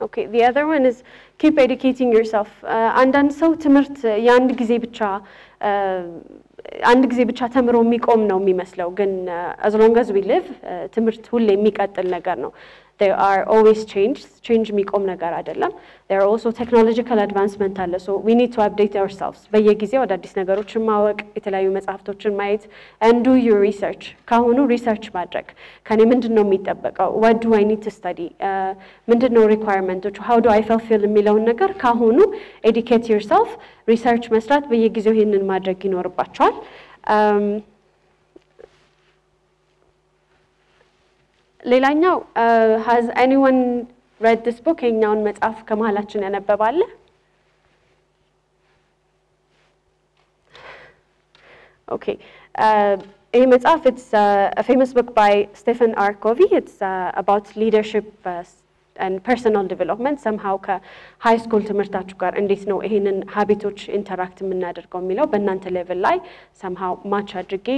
ኦኬ the other one is keep educating yourself አንዳንድ ሰው ትምህርት የአንድ ጊዜ ብቻ አንድ ጊዜ ብቻ ተምሮ የሚቆም ነው የሚመስለው፣ ግን as long as we live ትምህርት ሁሌ የሚቀጥል ነገር ነው። there are always change change የሚቆም ነገር አይደለም። there are also technological advancement አለ so we need to update ourselves በየጊዜው አዳዲስ ነገሮችን ማወቅ፣ የተለያዩ መጽሐፍቶችን ማየት and do your research ካሁኑ ሪሰርች ማድረግ ከኔ ምንድን ነው የሚጠበቀው what do I need to study ምንድን ነው ሪኳየርመንቶቹ how do I fulfill የሚለውን ነገር ካሁኑ educate yourself ሪሰርች መስራት በየጊዜው ይህንን ማድረግ ይኖርባቸዋል። ሌላኛው has anyone read this book የኛውን መጽሐፍ ከመሀላችን ያነበባለ? Okay ይህ መጽሐፍ a famous book by Stephen R. Covey it's about leadership and personal development somehow ከ high school ትምህርታችሁ ጋር እንዴት ነው ይሄንን habit ኦች interact የምናደርገው የሚለው በእናንተ level ላይ somehow match አድርጌ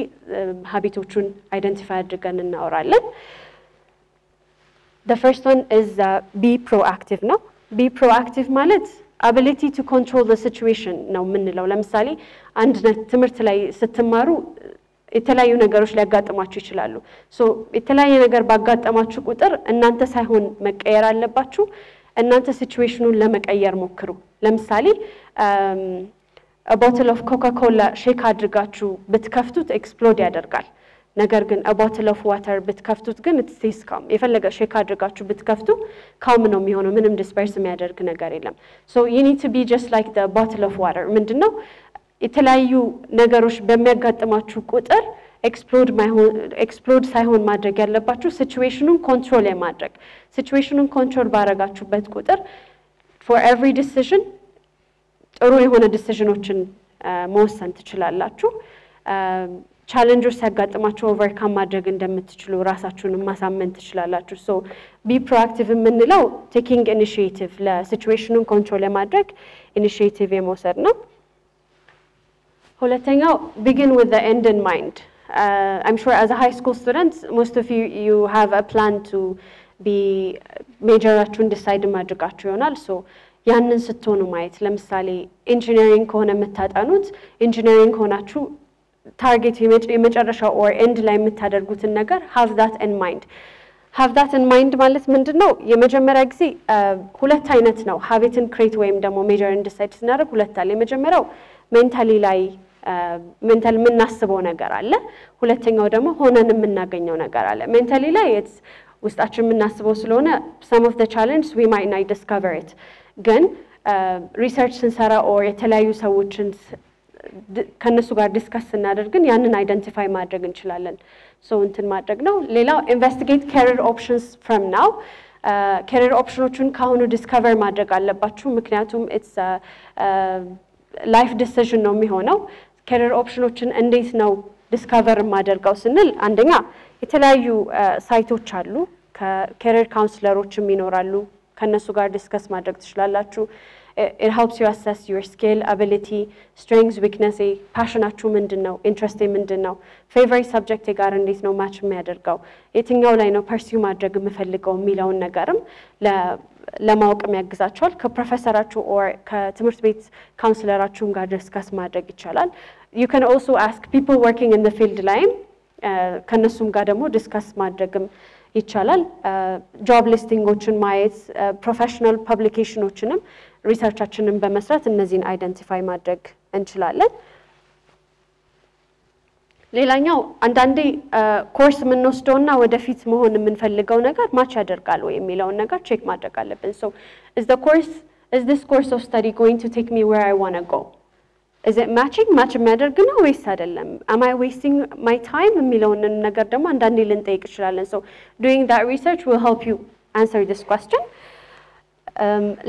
habit ኦቹን identify አድርገን እናወራለን። The first one is uh, be proactive ነው። be proactive ማለት ability to control the situation ነው የምንለው። ለምሳሌ አንድ ትምህርት ላይ ስትማሩ የተለያዩ ነገሮች ሊያጋጥማችሁ ይችላሉ። So የተለያየ ነገር ባጋጠማችሁ ቁጥር እናንተ ሳይሆን መቀየር አለባችሁ፣ እናንተ situation ኡን ለመቀየር ሞክሩ። ለምሳሌ bottle of Coca Cola shake አድርጋችሁ ብትከፍቱት explode ያደርጋል። ነገር ግን bottle of water ብትከፍቱት ግን stays calm። የፈለገ shake አድርጋችሁ ብትከፍቱ calm ነው የሚሆነው። ምንም disperse የሚያደርግ ነገር የለም። So you need to be just like bottle of water ምንድን ነው የተለያዩ ነገሮች በሚያጋጥማችሁ ቁጥር explode ሳይሆን ማድረግ ያለባችሁ situation ኡን control የማድረግ situation ኡን control ባረጋችሁበት ቁጥር for every decision ጥሩ የሆነ decision ኦችን መወሰን ትችላላችሁ። challenge ኦች ሲያጋጥማችሁ overcome ማድረግ እንደምትችሉ ራሳችሁንም ማሳመን ትችላላችሁ። So be proactive የምንለው taking initiative ለ situation ኡን control የማድረግ initiative የመውሰድ ነው። ሁለተኛው begin with end in mind I'm sure as high school student most of you you have a plan to be major ኣችሁን decide ማድረጋችሁ ይሆናል። So ያንን ስትሆኑ ማየት ለምሳሌ engineering ከሆነ የምታጠኑት engineering ሆናችሁ target የመጨረሻው or end ላይ የምታደርጉትን ነገር have that in mind have that in mind ማለት ምንድን ነው? የመጀመሪያ ጊዜ ሁለት አይነት ነው። habit ን create ወይም ደግሞ major ን decide ስናደርግ ሁለት አለ። የመጀመሪያው mentally ላይ mental የምናስበው ነገር አለ። ሁለተኛው ደግሞ ሆነን የምናገኘው ነገር አለ። mentally ላይ ውስጣችን የምናስበው ስለሆነ some of the challenge we may not discover it ግን research ስንሰራ or የተለያዩ ሰዎችን ከእነሱ ጋር discuss ስናደርግን ያንን identify ማድረግ እንችላለን። So እንትን ማድረግ ነው። ሌላው investigate career options from now career option ኦቹን ከአሁኑ discover ማድረግ አለባችሁ። ምክንያቱም it's life decision ነው የሚሆነው። career option ኦችን እንዴት ነው discover የማደርገው ስንል አንደኛ የተለያዩ site ኦች አሉ። ከ career counselor ኦችም ይኖራሉ። ከእነሱ ጋር discuss ማድረግ ትችላላችሁ። it helps you assess your skill, ability, strengths, weakness, passion ኣችሁ ምንድን ነው? interest ኤ ምንድን ነው? favorite subject ኤ ጋር እንዴት ነው match የሚያደርገው? የትኛው ላይ ነው pursue ማድረግ የምፈልገው የሚለውን ነገርም ለማወቅም ያግዛቸዋል። ከፕሮፌሰራችሁ or ከትምህርት ቤት counselor ኣችሁም ጋር discuss ማድረግ ይቻላል። You can also ask people working in field ላይም ከእነሱም ጋር ደግሞ discuss ማድረግም ይቻላል። job listing ኦችን ማየት፣ professional publication ኦችንም research ኣችንን በመስራት እነዚህን identify ማድረግ እንችላለን። ሌላኛው አንዳንዴ ኮርስ የምንወስደውና ወደፊት መሆን የምንፈልገው ነገር match ያደርጋል ወይ የሚለውን ነገር check ማድረግ አለብን። So is the course is this course of study going to take me where I wanna go is it matching match የሚያደርግ ነው ወይስ አይደለም? Am I wasting my time የሚለውን ነገር ደግሞ አንዳንዴ ልንጠይቅ እንችላለን። So Doing that research will help you answer this question።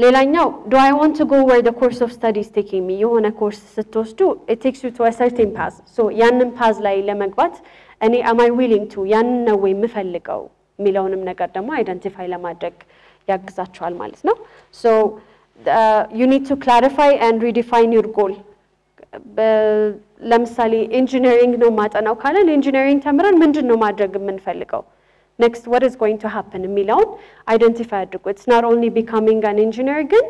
ሌላኛው do I want to go where the course of is taking me የሆነ ኮርስ ስትወስዱ it takes you to a certain path so ያንን path ላይ ለመግባት እኔ am I willing to ያንን ነው የምፈልገው? የሚለውንም ነገር ደግሞ identify ለማድረግ ያግዛቸዋል ማለት ነው። So you need to clarify and redefine your goal ለምሳሌ engineering ነው ማጠናው ካለን engineering ተምረን ምንድን ነው ማድረግ የምንፈልገው? Next what is going to happen የሚለውን identify አድርጉ። It's not only becoming an engineer ግን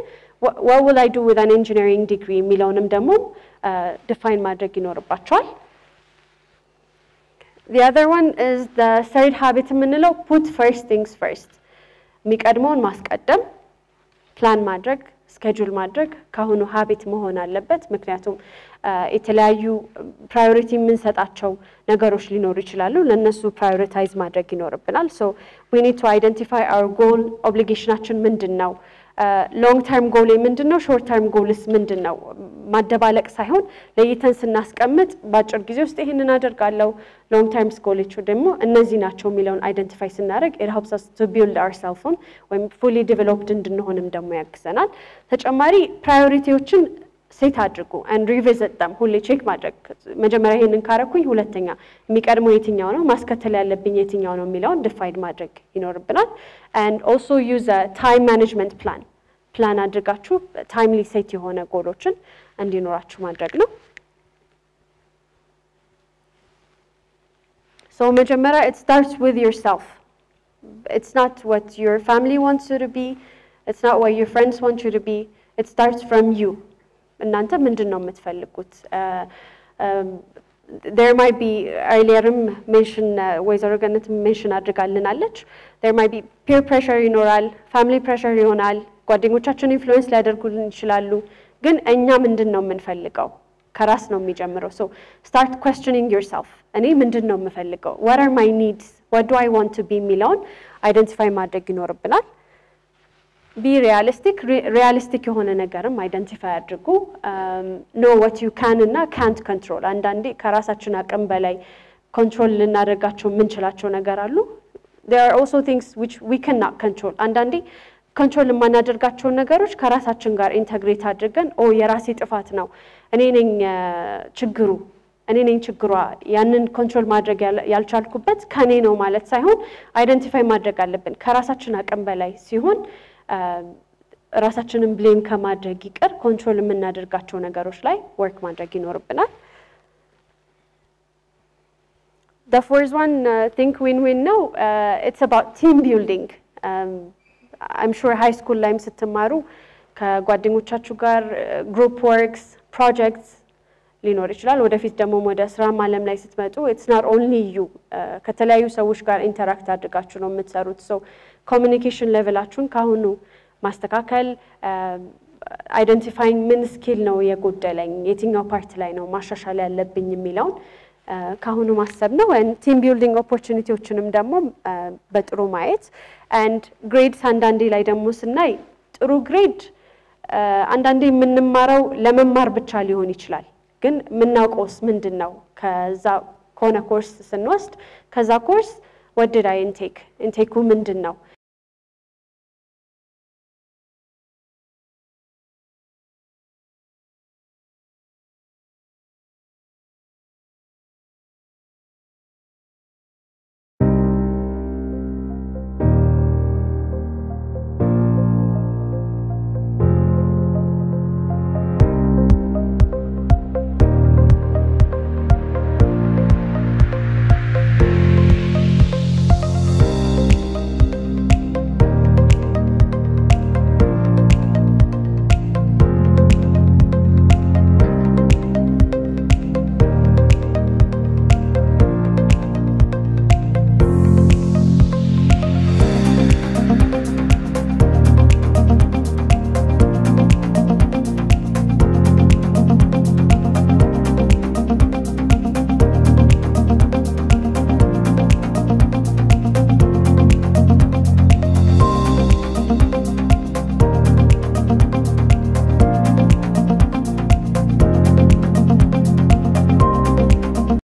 what will I do with an engineering degree? የሚለውንም ደግሞ define ማድረግ ይኖርባቸዋል። the other one is the third habit የምንለው put first things first. የሚቀድመውን ማስቀደም ፕላን ማድረግ schedule ማድረግ ካሁኑ habit መሆን አለበት። ምክንያቱም የተለያዩ priority የምንሰጣቸው ነገሮች ሊኖሩ ይችላሉ። ለእነሱ prioritize ማድረግ ይኖርብናል። So we need to identify our goal obligation ኣችን ምንድን ነው? Long term goal ምንድን ነው? Short term goals ምንድን ነው? ማደባለቅ ሳይሆን ለይተን ስናስቀምጥ በአጭር ጊዜ ውስጥ ይህንን አደርጋለሁ፣ long terms goal ኦቹ ደግሞ እነዚህ ናቸው የሚለውን identify ስናደርግ it helps us to build ourself ን ወይም fully developed እንድንሆንም ደግሞ ያግዘናል። ተጨማሪ priority ዎችን set አድርጉ and revisit them ሁሌ check ማድረግ መጀመሪያ ይሄንን ካረኩኝ ሁለተኛ የሚቀድመው የትኛው ነው ማስከተል ያለብኝ የትኛው ነው የሚለውን define ማድረግ ይኖርብናል። And also use time management plan plan አድርጋችሁ timely set የሆነ ጎሎችን እንዲኖራችሁ ማድረግ ነው። So መጀመሪያ it starts with yourself it's not what your family wants you to be it's not what your friends want you to be it starts from you እናንተ ምንድን ነው የምትፈልጉት? there might be earlier ም mention ወይዘሮ ገነት mention አድርጋልናለች። there might be peer pressure ይኖራል፣ family pressure ይሆናል፣ ጓደኞቻችን influence ሊያደርጉልን ይችላሉ። ግን እኛ ምንድን ነው የምንፈልገው? ከራስ ነው የሚጀምረው። so start questioning yourself እኔ ምንድን ነው የምፈልገው? what are my needs what do I want to be የሚለውን identify ማድረግ ይኖርብናል። be realistic realistic የሆነ ነገርም identify አድርጉ። ኖ ወት ዩ ካን እና ካንት control። አንዳንዴ ከራሳችን አቅም በላይ ኮንትሮል ልናደርጋቸው የምንችላቸው ነገር አሉ። are also things which we can not control። አንዳንዴ control የማናደርጋቸውን ነገሮች ከራሳችን ጋር integrate አድርገን oh የራሴ ጥፋት ነው እኔ ነኝ ችግሩ እኔ ነኝ ችግሯ ያንን control ማድረግ ያልቻልኩበት ከኔ ነው ማለት ሳይሆን identify ማድረግ አለብን። ከራሳችን አቅም በላይ ሲሆን ራሳችንን blame ከማድረግ ይቅር control የምናደርጋቸው ነገሮች ላይ work ማድረግ ይኖርብናል። fourth one, uh, think win-win ነው it's about team building I'm sure high school ላይም ስትማሩ ከጓደኞቻችሁ ጋር group works projects ሊኖር ይችላል። ወደፊት ደግሞ ወደ ስራም ዓለም ላይ ስትመጡ it's not only you ከተለያዩ ሰዎች ጋር interact አድርጋችሁ ነው የምትሰሩት። so communication level ኣችሁን ካሁኑ ማስተካከል identifying ምን skill ነው የጎደለኝ፣ የትኛው part ላይ ነው ማሻሻል ያለብኝ የሚለውን ካሁኑ ማሰብ ነው። team building opportunity ዎችንም ደግሞ በጥሩ ማየት አንድ ግሬድስ አንዳንዴ ላይ ደግሞ ስናይ ጥሩ ግሬድ አንዳንዴ የምንማረው ለመማር ብቻ ሊሆን ይችላል። ግን የምናውቀውስ ምንድን ነው? ከዛ ከሆነ ኮርስ ስንወስድ ከዛ ኮርስ ወድድ አይ ኢንቴክ ኢንቴኩ ምንድን ነው?